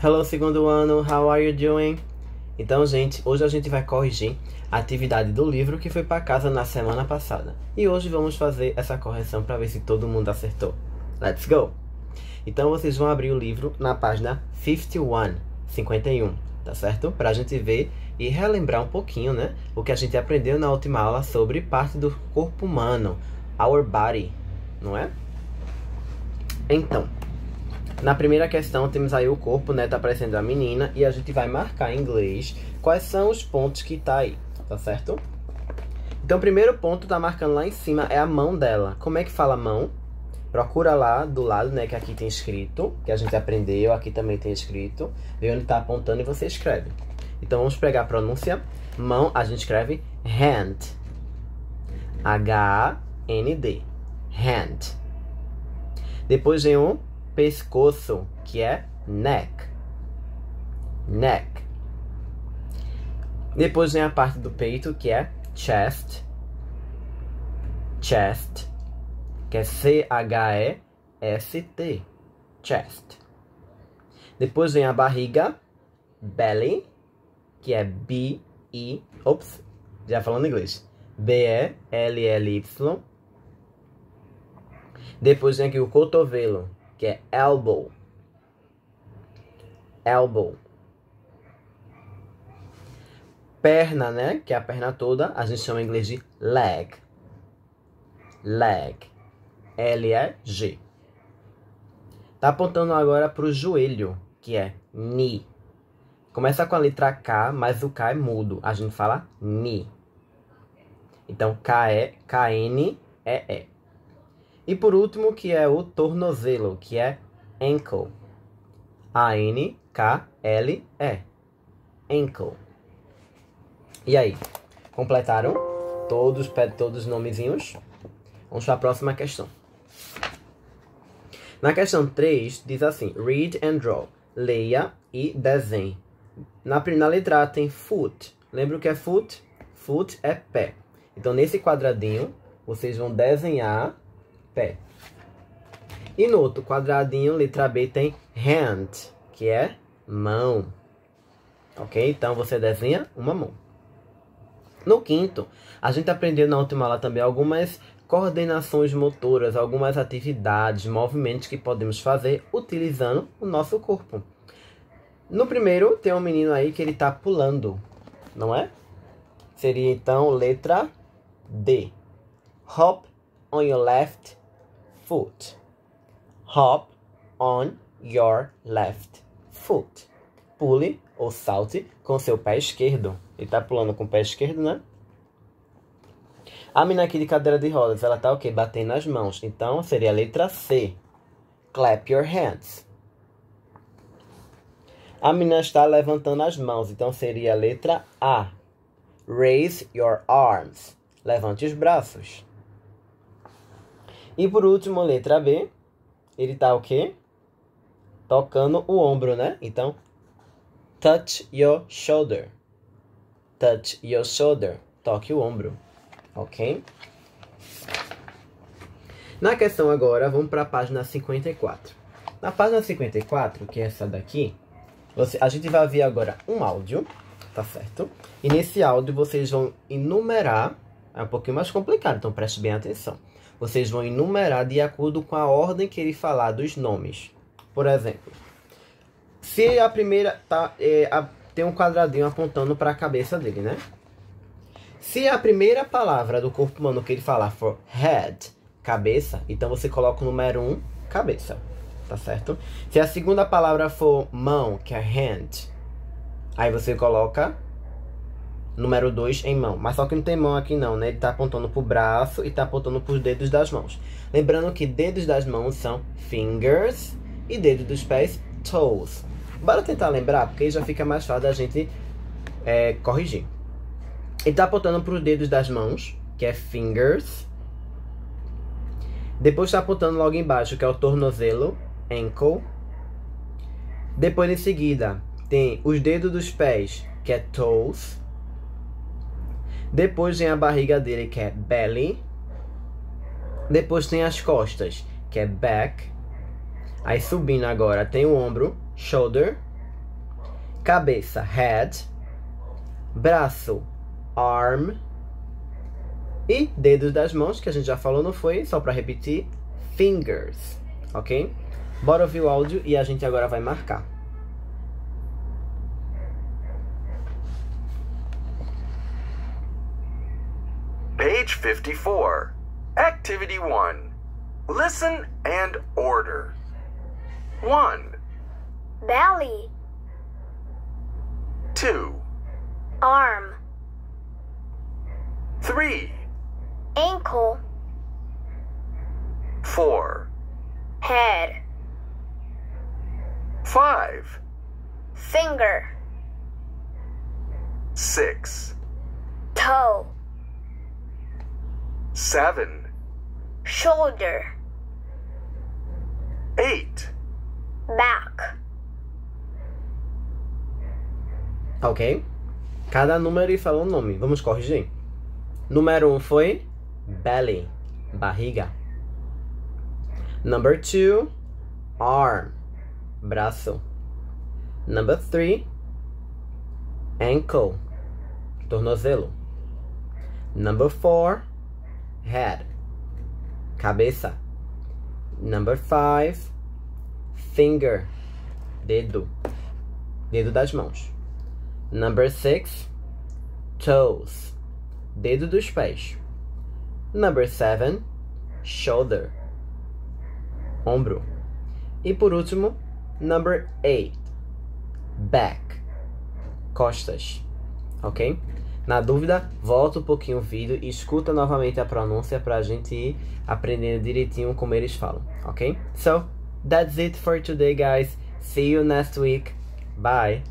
Hello, segundo ano, how are you doing? Então, gente, hoje a gente vai corrigir a atividade do livro que foi para casa na semana passada. E hoje vamos fazer essa correção para ver se todo mundo acertou. Let's go! Então, vocês vão abrir o livro na página 51, 51, tá certo? Para a gente ver e relembrar um pouquinho, né? O que a gente aprendeu na última aula sobre parte do corpo humano, our body, não é? Então, na primeira questão temos aí o corpo, né? Tá aparecendo a menina e a gente vai marcar em inglês quais são os pontos que tá aí, tá certo? Então, o primeiro ponto tá marcando lá em cima é a mão dela. Como é que fala mão? Procura lá do lado, né, que aqui tem escrito, que a gente aprendeu, aqui também tem escrito. Vê onde tá apontando e você escreve. Então, vamos pegar a pronúncia. Mão, a gente escreve hand. H-A-N-D. Hand. Depois vem o pescoço, que é neck. Neck. Depois vem a parte do peito, que é chest. Chest. Que é C-H-E-S-T. Chest. Depois vem a barriga, belly, que é B-E. Ops, já falando inglês. B-E-L-L-Y. Depois vem aqui o cotovelo, que é elbow. Elbow. Perna, né? Que é a perna toda, a gente chama em inglês de leg. Leg. L-E-G. Tá apontando agora para o joelho, que é knee. Começa com a letra K, mas o K é mudo. A gente fala knee. Então, K-E-K-N-E-E. E por último, que é o tornozelo, que é ankle. A-N-K-L-E. Ankle. E aí? Completaram? Todos, todos os nomezinhos? Vamos para a próxima questão. Na questão 3, diz assim: Read and draw. Leia e desenhe. Na, na letra tem foot. Lembra o que é foot? Foot é pé. Então, nesse quadradinho, vocês vão desenhar pé. E no outro quadradinho, letra B, tem hand, que é mão. Ok? Então você desenha uma mão. No quinto, a gente aprendeu na última aula também algumas coordenações motoras, algumas atividades, movimentos que podemos fazer utilizando o nosso corpo. No primeiro, tem um menino aí que ele está pulando, não é? Seria então letra D. Hop on your left foot. Hop on your left foot. Pule ou salte com seu pé esquerdo. Ele tá pulando com o pé esquerdo, né? A menina aqui de cadeira de rodas, ela tá o quê? Batendo as mãos. Então, seria a letra C. Clap your hands. A menina está levantando as mãos. Então, seria a letra A. Raise your arms. Levante os braços. E por último, letra B. Ele tá o quê? Tocando o ombro, né? Então, touch your shoulder. Touch your shoulder. Toque o ombro. Ok? Na questão agora, vamos para a página 54. Na página 54, que é essa daqui, você, a gente vai ver agora um áudio, tá certo? E nesse áudio vocês vão enumerar, é um pouquinho mais complicado, então preste bem atenção vocês vão enumerar de acordo com a ordem que ele falar dos nomes. Por exemplo, se a primeira tá, é, a, tem um quadradinho apontando para a cabeça dele, né? Se a primeira palavra do corpo humano que ele falar for head, cabeça, então você coloca o número 1, um, cabeça. Tá certo? Se a segunda palavra for mão, que é hand, aí você coloca número 2 em mão. Mas só que não tem mão aqui não, né? Ele tá apontando pro braço e tá apontando pros dedos das mãos. Lembrando que dedos das mãos são fingers e dedos dos pés, toes. Bora tentar lembrar, porque aí já fica mais fácil da gente é, corrigir. Ele tá apontando pros dedos das mãos, que é fingers. Depois está apontando logo embaixo, que é o tornozelo, ankle. Depois, em seguida, tem os dedos dos pés, que é toes. Depois vem a barriga dele, que é belly. Depois tem as costas, que é back. Aí subindo agora tem o ombro, shoulder. Cabeça, head. Braço, arm. E dedos das mãos, que a gente já falou, não foi? Só para repetir, fingers, ok? Bora ouvir o áudio e a gente agora vai marcar. Page 54. Activity 1. Listen and order. 1, belly, 2, arm, 3, ankle, 4, head, 5, finger, 6, toe, 7, shoulder, 8, back, Ok? Cada número ele falou um nome. Vamos corrigir. Número 1 um foi belly, barriga. Number 2, arm, braço. Number 3, ankle, tornozelo. Number 4, head, cabeça. Number 5, finger, dedo, dedo das mãos. Number 6, toes, dedo dos pés. Number 7, shoulder, ombro. E por último, number 8, back, costas. Ok? Na dúvida, volta um pouquinho o vídeo e escuta novamente a pronúncia para a gente ir aprendendo direitinho como eles falam, ok? So, that's it for today, guys. See you next week. Bye.